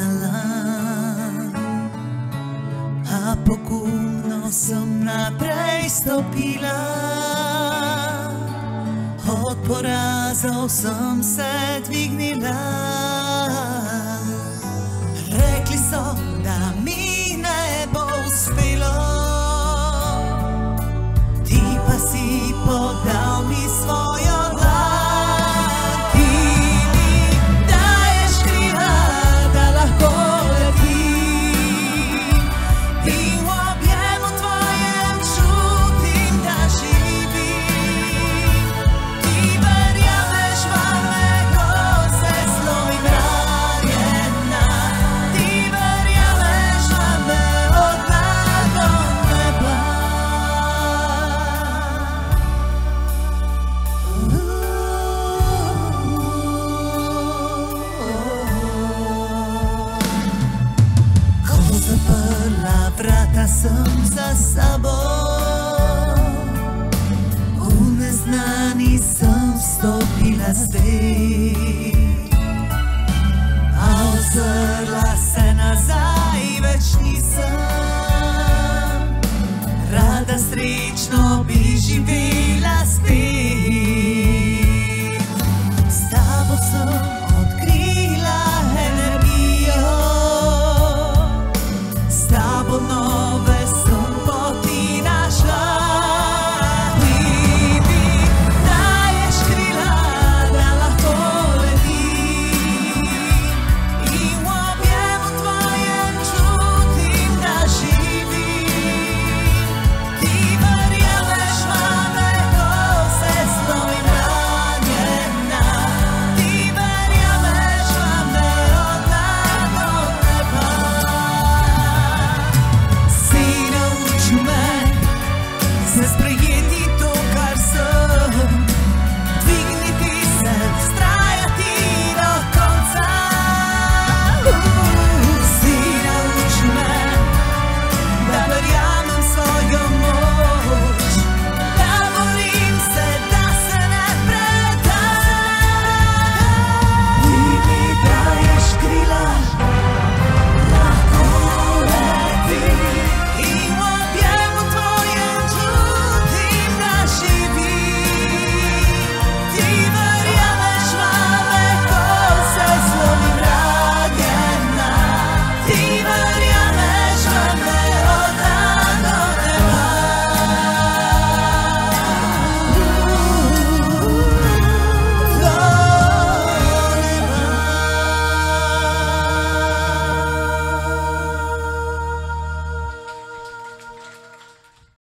zmenila a pokúno som na prejstopila. Od porázov som sa dvignila. Nossa palavra caçamos a sabor. Um